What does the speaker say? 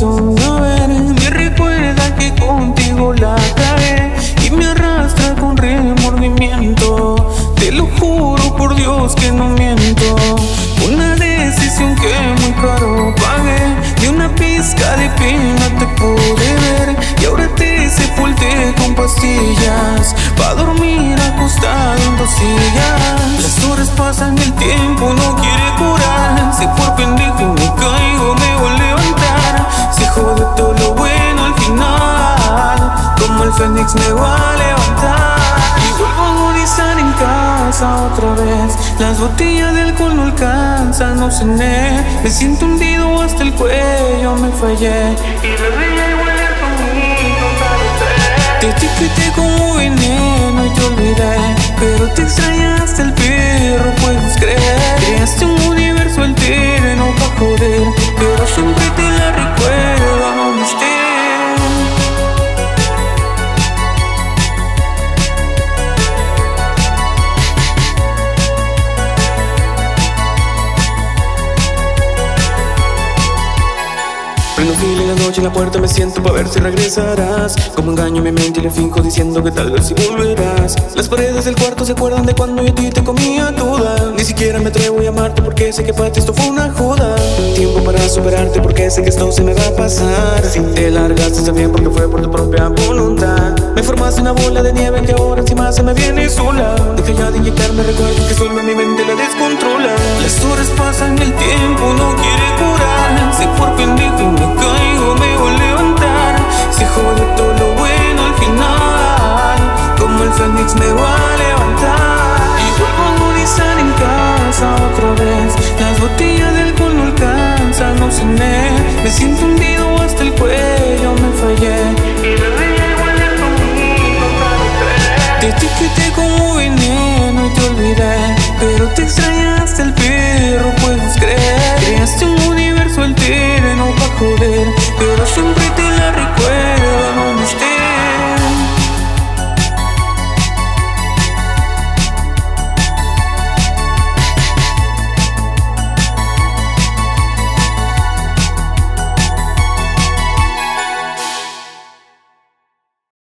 Me recuerda que contigo la cae Y me arrastra con remordimiento. Te lo juro por Dios que no miento. Una decisión que muy caro pagué De una pizca de pena te pude ver Y ahora te sepulté con pastillas. Pa' dormir acostado en dos sillas. Las horas pasan, el tiempo Me va a levantar. Y vuelvo a agonizar en casa otra vez. Las botellas de alcohol no alcanzan, no cené. Me siento hundido hasta el cuello, me fallé. Y bella igual conmigo Te etiqueté como veneno y te olvidé Pero te Prendo fila en la noche en la puerta me siento para ver si regresarás. Como engaño mi mente y le finjo diciendo que tal vez si volverás. Las paredes del cuarto se acuerdan de cuando yo a ti te comía toda Ni siquiera me atrevo a llamarte porque sé que para ti esto fue una joda. Tiempo para superarte porque sé que esto se me va a pasar. Si te largaste está bien porque fue por tu propia voluntad. Me formaste una bola de nieve que ahora encima se me viene sola. Deja ya de inyectarme recuerdos que solo mi mente la descontrola. Las horas pasan el tiempo Me siento hundido hasta el cuello, me fallé